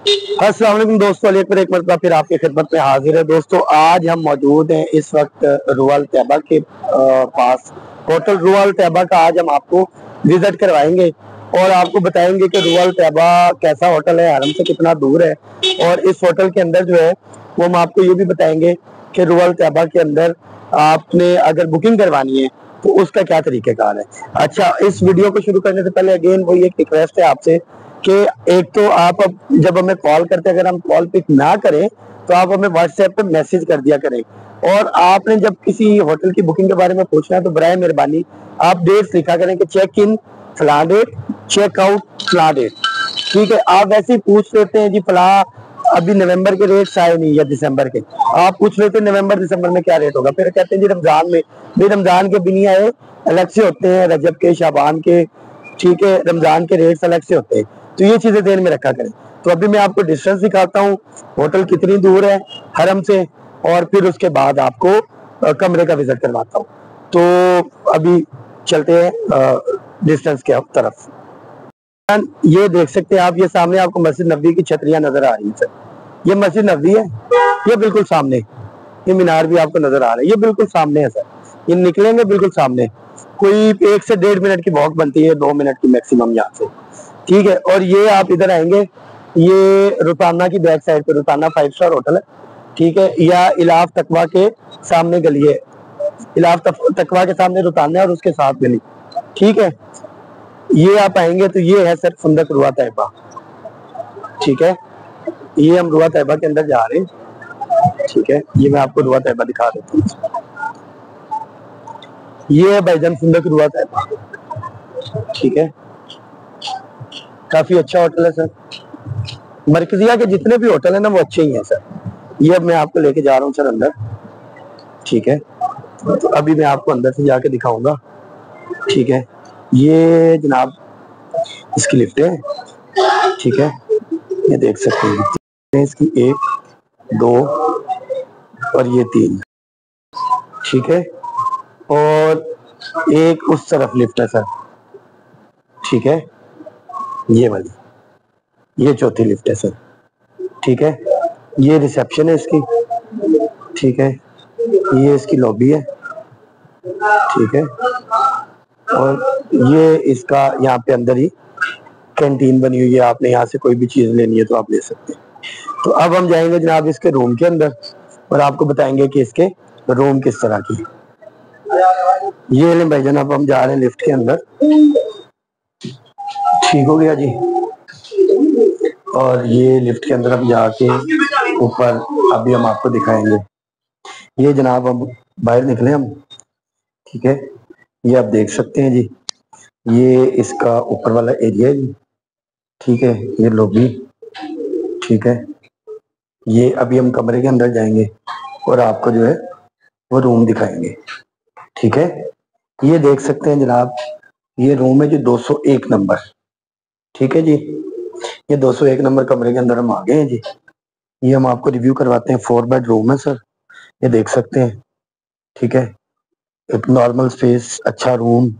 वालेकुम दोस्तों, अली एक मरतबा फिर आपकी खिदमत में हाजिर है। दोस्तों, आज हम मौजूद हैं इस वक्त रुअल तैबा के पास। होटल रुअल तैबा का आज हम आपको विज़िट करवाएँगे और आपको बताएँगे कि रुअल तैबा कैसा होटल है हरम से कितना दूर है और इस होटल के अंदर जो है, वो हम आपको ये भी बताएँगे कि रुअल तैबा के अंदर आपने अगर बुकिंग करवानी है तो उसका क्या तरीकेकार है। अच्छा इस वीडियो को शुरू करने से पहले अगेन वही एक रिक्वेस्ट है आपसे कि एक तो आप अब, जब हमें कॉल करते अगर हम कॉल पिक ना करें तो आप हमें व्हाट्सएप पे मैसेज कर दिया करें। और आपने जब किसी होटल की बुकिंग के बारे में पूछना है तो बर मेहरबानी, आप डेट लिखा करें कि चेक इन फला डेट चेक आउट फला डेट ठीक है, आप वैसे ही पूछ लेते हैं, जी, फला अभी नवंबर के रेट आए नहीं या दिसंबर के। आप पूछ लेते हैं नवंबर दिसंबर में क्या रेट होगा? फिर कहते हैं, जी रमज़ान में। भी रमज़ान के बिनी आए, अलग से होते हैं रजब के शाबान के। ठीक है रमज़ान के रेट्स अलग से होते हैं। तो ये चीज़ें ध्यान में रखा करें। तो अभी मैं आपको डिस्टेंस दिखाता हूँ। होटल कितनी दूर है? हरम से। और फिर उसके बाद आपको कमरे का विज़िट करवाता हूँ। तो अभी चलते हैं डिस्टेंस के तरफ़। ये देख सकते हैं आप, ये सामने आपको मस्जिद नबी की छतरियाँ नज़र आ रही है, सर। ये मस्जिद नबी है? ये बिल्कुल सामने। ये मीनार भी आपको नज़र आ रहा है। ये बिल्कुल सामने है, सर। ये निकलेंगे बिल्कुल सामने। कोई एक से डेढ़ मिनट की वॉक बनती है, दो मिनट की मैक्सिमम यहाँ से। ठीक है, और ये आप इधर आएँगे। ये रुताना की बैक साइड पे, रुताना फाइव स्टार होटल है। ठीक है, या इलाफ तकवा के सामने गली है। इलाफ तकवा के सामने रुताना और उसके साथ गली। ठीक है, ये आप आएँगे तो ये है सर फुंदक रुआ तैबा ठीक है, ये हम रुआ तैबा के अंदर जा रहे हैं। ठीक है, ये मैं आपको रुआ तैबा दिखा देता हूँ। ये है भाईजान फुंदक रुआ तैबा ठीक है काफ़ी अच्छा होटल है, सर। मरकजिया के जितने भी होटल है ना, वो अच्छे ही हैं, सर। ये अब मैं आपको लेके जा रहा हूँ, सर, अंदर। ठीक है? तो अभी मैं आपको अंदर से जाके दिखाऊँगा। ठीक है? ये जनाब, इसकी लिफ्ट है। ठीक है? ये देख सकते हैं इसकी? एक, दो और ये तीन। ठीक है? और एक उस तरफ़ लिफ्ट है, सर। ठीक है? ये वाली। ये चौथी लिफ्ट है सर ठीक है? ये रिसेप्शन है इसकी। ठीक है? ये इसकी लॉबी है। ठीक है? और ये इसका यहाँ पे अंदर ही कैंटीन बनी हुई है। आपने यहाँ से कोई भी चीज़ लेनी है तो आप ले सकते हैं। तो अब हम जाएँगे जनाब इसके रूम के अंदर और आपको बताएँगे कि इसके रूम किस तरह की ये ले भाई जनाब, हम जा रहे हैं लिफ्ट के अंदर। ठीक हो गया जी। और ये लिफ्ट के अंदर हम जाके ऊपर अभी हम आपको दिखाएँगे। ये जनाब हम बाहर निकले हम, ठीक है? ये आप देख सकते हैं जी। ये इसका ऊपर वाला एरिया है जी, ठीक है? ये लोबी, ठीक है? ये अभी हम कमरे के अंदर जाएँगे और आपको जो है वो रूम दिखाएँगे, ठीक है? ये देख सकते हैं जनाब, ये रूम है जो 201 नंबर। ठीक है जी। ये 201 नंबर कमरे के अंदर हम आ गए हैं जी। ये हम आपको रिव्यू करवाते हैं फोर बेड रूम है सर ये देख सकते हैं। ठीक है। एक नॉर्मल स्पेस अच्छा रूम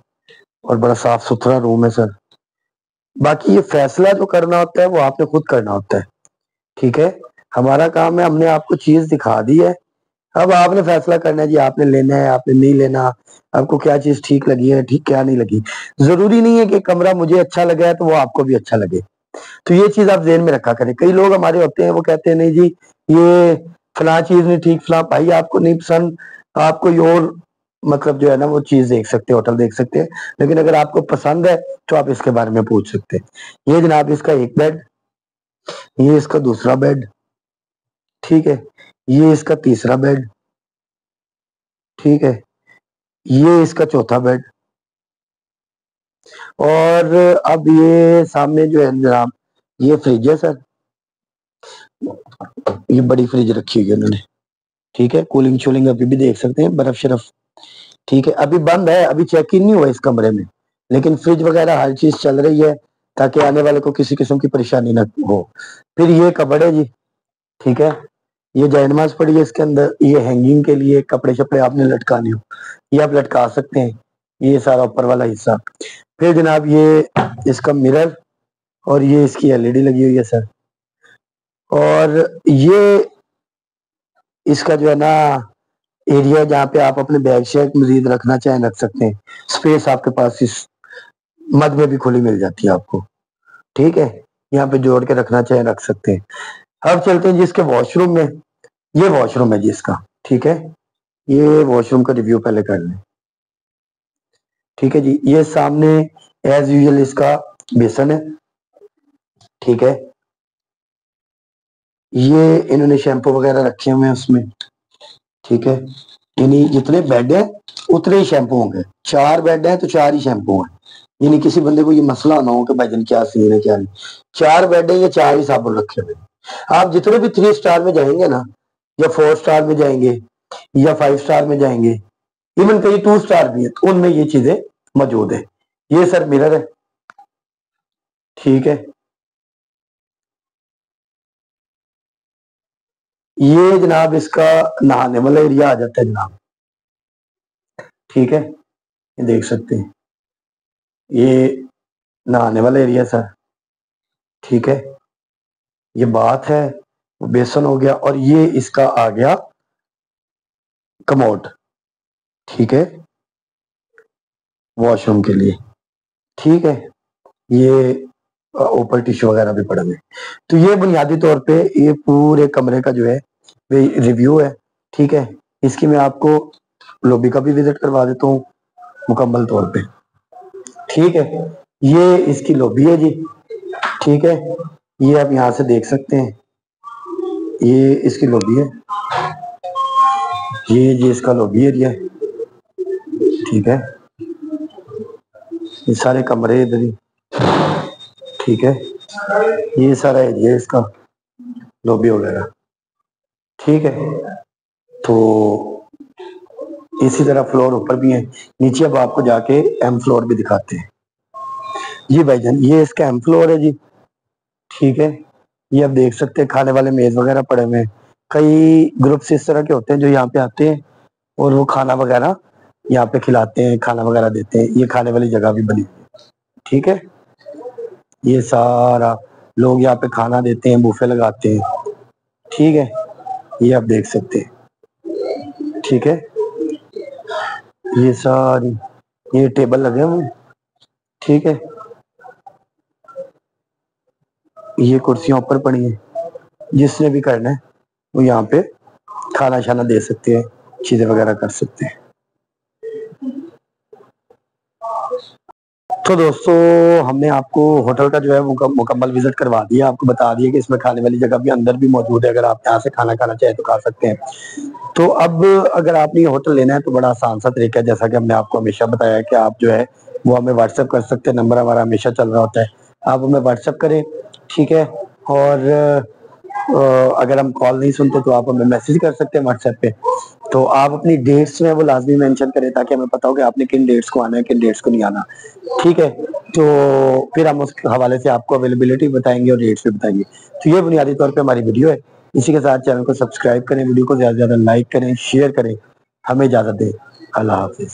और बड़ा साफ़ सुथरा रूम है सर बाकी ये फैसला जो करना होता है, वो आपने खुद करना होता है। ठीक है। हमारा काम है, हमने आपको चीज़ दिखा दी है। अब आपने फैसला करना है, जी आपने लेना है, आपने नहीं लेना, आपको क्या चीज़ ठीक लगी है, ठीक क्या नहीं लगी। ज़रूरी नहीं है कि कमरा मुझे अच्छा लगा है तो वो आपको भी अच्छा लगे। तो ये चीज़ आप जेन में रखा करें। कई लोग हमारे होते हैं, वो कहते हैं, नहीं जी, ये फला चीज़ नहीं ठीक, फला भाई आपको नहीं पसंद आप कोई और मतलब जो है ना वो चीज़ देख सकते होटल देख सकते हैं, लेकिन अगर आपको पसंद है तो आप इसके बारे में पूछ सकते हैं। ये जनाब इसका एक बेड, ये इसका दूसरा बेड, ठीक है? ये इसका तीसरा बेड ठीक है? ये इसका चौथा बेड और अब ये सामने जो है जनाब, ये फ्रिज है सर ये बड़ी फ्रिज रखी हुई है उन्होंने, ठीक है? कूलिंग शूलिंग अभी भी देख सकते हैं, बर्फ़ शरफ। ठीक है, अभी बंद है, अभी चेक इन नहीं हुआ इस कमरे में। लेकिन फ्रिज वगैरह हर चीज़ चल रही है, ताकि आने वाले को किसी किस्म की परेशानी ना हो। फिर ये कपड़े जी, ठीक है? ये जैनमाज पड़ी है इसके अंदर, ये हैंगिंग के लिए कपड़े शपड़े आपने लटकाने हो। ये आप लटका सकते हैं, ये सारा ऊपर वाला हिस्सा। फिर जनाब ये इसका मिरर और ये इसकी एलईडी लगी हुई है सर और ये इसका जो है ना एरिया जहाँ पे आप अपने बैग शेग मजीद रखना चाहें, रख सकते हैं। स्पेस आपके पास इस मद में भी खुली मिल जाती है आपको। ठीक है? यहाँ पे जोड़ के रखना चाहें, रख सकते हैं। अब चलते हैं जिसके वॉशरूम में। ये वॉशरूम है जिसका, ठीक है? ये वॉशरूम का रिव्यू पहले कर लें। ठीक है जी, ये सामने एज यूजल इसका बेसन है। ठीक है? ये इन्होंने शैम्पू वगैरह रखे हुए हैं उसमें। ठीक है? यानी जितने बेड है, उतने ही शैम्पू होंगे। चार बेड है तो चार ही शैम्पू हैं। यानी किसी बंदे को ये मसला ना हो कि भाईजन क्या सीन है, क्या नहीं। चार बेड है या चार ही साबुन रखे हुए आप जितने भी थ्री स्टार में जाएँगे ना, या फोर स्टार में जाएँगे, या फाइव स्टार में जाएँगे इवन कई टू स्टार भी है तो उनमें ये चीज़ें मौजूद है। ये सर मिरर है। ठीक है? ये जनाब इसका नहाने वाला एरिया आ जाता है जनाब। ठीक है? ये देख सकते हैं। ये नहाने वाला एरिया सर ठीक है? ये बात है बेसन हो गया और ये इसका आ गया कमोड, ठीक है? वॉशरूम के लिए, ठीक है? ये ऊपर टिश्यू वगैरह भी पड़े हुए तो ये बुनियादी तौर पे ये पूरे कमरे का जो है, वे रिव्यू है, ठीक है? इसकी मैं आपको लॉबी का भी विज़िट करवा देता हूँ, मुकम्मल तौर पे, ठीक है? ये इसकी लॉबी है जी, ठीक है? ये आप यहाँ से देख सकते हैं। ये इसकी लॉबी है। ये जी इसका लॉबी एरिया ठीक है। ये सारे कमरे इधर ही। ठीक है। ये सारा एरिया इसका। लॉबी वगैरह। ठीक है। तो इसी तरह फ्लोर ऊपर भी है। नीचे अब आपको जाके एम फ्लोर भी दिखाते हैं। जी भाईजान ये इसका एम फ्लोर है जी। ठीक है? ये आप देख सकते हैं, खाने वाले मेज वगैरह पड़े हुए हैं। कई ग्रुप्स इस तरह के होते हैं जो यहाँ पे आते हैं और वो खाना वगैरह यहाँ पे खिलाते हैं, खाना वगैरह देते हैं। ये खाने वाली जगह भी बनी ठीक है? ये सारा लोग यहाँ पे खाना देते हैं, बूफे लगाते हैं। ठीक है? ये आप देख सकते हैं। ठीक है? ये सारी, ये टेबल लगे हुए ठीक है? ये कुर्सियाँ ऊपर पड़ी हैं। जिसने भी करना है, वो यहाँ पे खाना शाना दे सकते हैं, चीज़ें वगैरह कर सकते हैं। तो दोस्तों, हमने आपको होटल का जो है मुकम्मल विज़िट करवा दिया, आपको बता दिया कि इसमें खाने वाली जगह भी अंदर भी मौजूद है, अगर आप यहाँ से खाना खाना चाहे तो खा सकते हैं। तो अब अगर आपने ये होटल लेना है तो बड़ा आसान सा तरीका है, जैसा कि हमने आपको हमेशा बताया कि आप जो है, वो हमें व्हाट्सएप कर सकते हैं, नंबर हमारा हमेशा चल रहा होता है। आप हमें व्हाट्सएप करें ठीक है? और अगर हम कॉल नहीं सुनते तो आप हमें मैसेज कर सकते हैं व्हाट्सएप पे। तो आप अपनी डेट्स में वो लाजमी मेंशन करें ताकि हमें पता हो कि आपने किन डेट्स को आना है, किन डेट्स को नहीं आना। ठीक है? तो फिर हम उस हवाले से आपको अवेलेबिलिटी बताएँगे और डेट्स भी बताएँगे। तो ये बुनियादी तौर पे हमारी वीडियो है। इसी के साथ चैनल को सब्सक्राइब करें वीडियो को ज़्यादा से ज़्यादा लाइक करें शेयर करें। हमें इजाज़त दें। अल्लाह हाफिज।